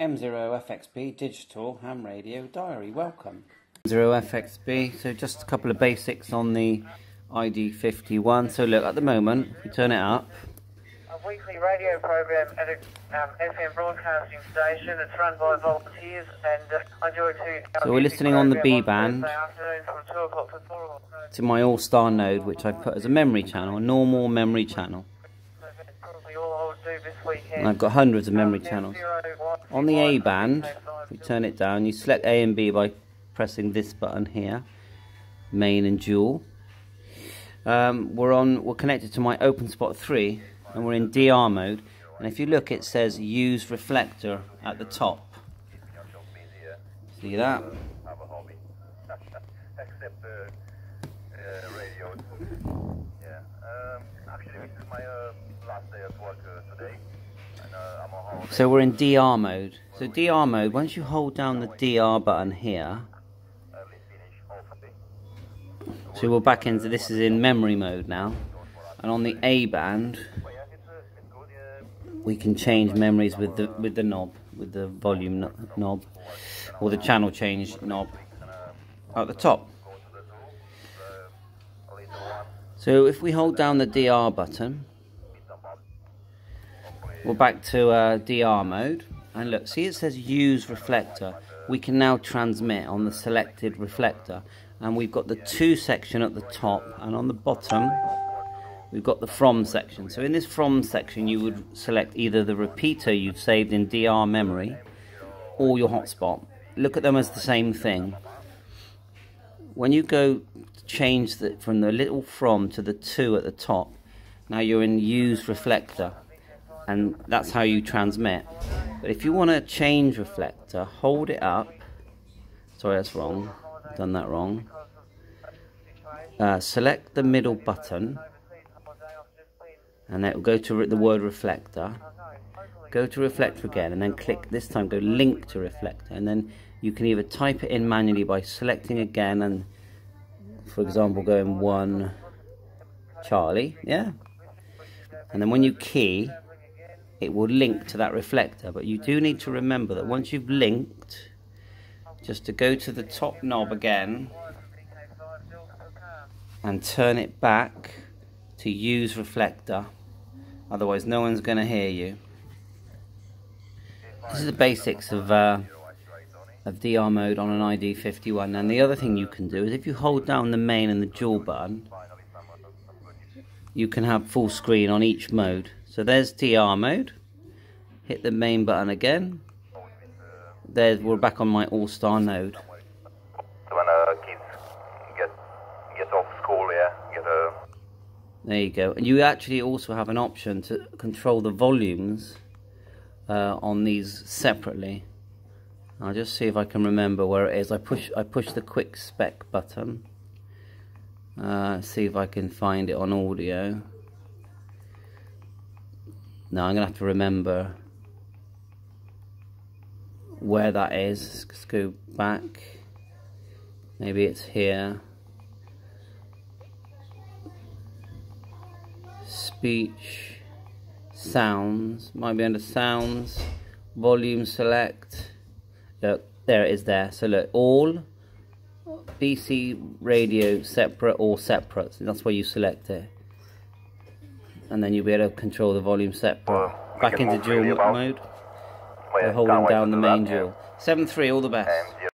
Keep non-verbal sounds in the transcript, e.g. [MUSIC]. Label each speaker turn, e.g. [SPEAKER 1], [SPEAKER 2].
[SPEAKER 1] M0FXB Digital Ham Radio Diary. Welcome. M0FXB. So just a couple of basics on the ID51. So look, at the moment, we turn it up.
[SPEAKER 2] A weekly radio program at a um, FM broadcasting station. It's run by volunteers, and uh, I it to.
[SPEAKER 1] So we're listening on the B band to my All Star node, which I put as a memory channel, a normal memory channel. And I've got hundreds of memory channels. On the A band, if we turn it down, you select A and B by pressing this button here, main and dual. Um, we're on, we're connected to my OpenSpot 3, and we're in DR mode. And if you look, it says use reflector at the top. See that? [LAUGHS] So we're in DR mode. So DR mode, once you hold down the DR button here, so we're back into, this is in memory mode now. And on the A band, we can change memories with the with the knob, with the volume knob, or the channel change knob at the top. So if we hold down the DR button, we're back to uh, DR mode. And look, see it says use reflector. We can now transmit on the selected reflector. And we've got the to section at the top. And on the bottom, we've got the from section. So in this from section, you would select either the repeater you've saved in DR memory or your hotspot. Look at them as the same thing. When you go change the, from the little from to the to at the top, now you're in use reflector and that's how you transmit. But if you want to change reflector, hold it up. Sorry, that's wrong. I've done that wrong. Uh, select the middle button, and it will go to the word reflector. Go to reflector again, and then click. This time, go link to reflector, and then you can either type it in manually by selecting again, and for example, going one Charlie, yeah. And then when you key, it will link to that reflector. But you do need to remember that once you've linked, just to go to the top knob again and turn it back to use reflector. Otherwise, no one's going to hear you. This is the basics of uh, of DR mode on an ID51. And the other thing you can do is if you hold down the main and the dual button, you can have full screen on each mode. So there's DR mode. Hit the main button again. There, we're back on my all-star node.
[SPEAKER 3] So when uh, kids get get off school, yeah, get a.
[SPEAKER 1] There you go. And you actually also have an option to control the volumes uh, on these separately. I'll just see if I can remember where it is. I push I push the quick spec button. Uh, see if I can find it on audio. Now I'm going to have to remember where that is. Let's go back. Maybe it's here. Speech, sounds, might be under sounds, volume select. Look, there it is there. So look, all BC radio separate or separate. That's where you select it and then you'll be able to control the volume separate. Back into dual mode by holding down the main dual. 7-3, all the best.